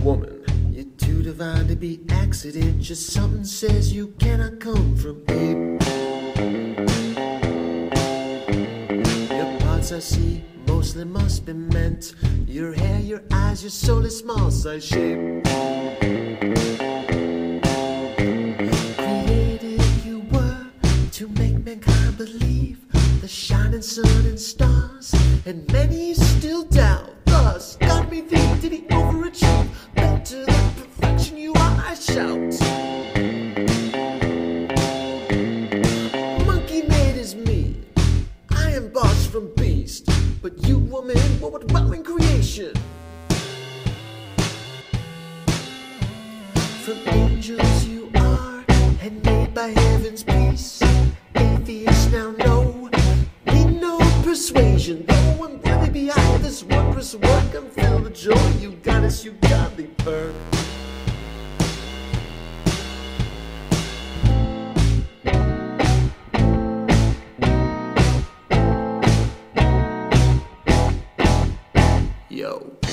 Woman, you're too divine to be accident. Just something says you cannot come from Abe. Your parts I see mostly must be meant. Your hair, your eyes, your soul is small size shape. Created you were to make mankind believe the shining sun and stars, and many still doubt. Thus, got me thee to the overachieve, better than perfection. You are, I shout. Monkey made is me. I am boss from beast, but you woman, what would well in creation? From angels you are, and made by heaven's peace. Atheists now know, persuasion. Though I'm really behind this wondrous work, and feel the joy you got us, you godly perk. Yo.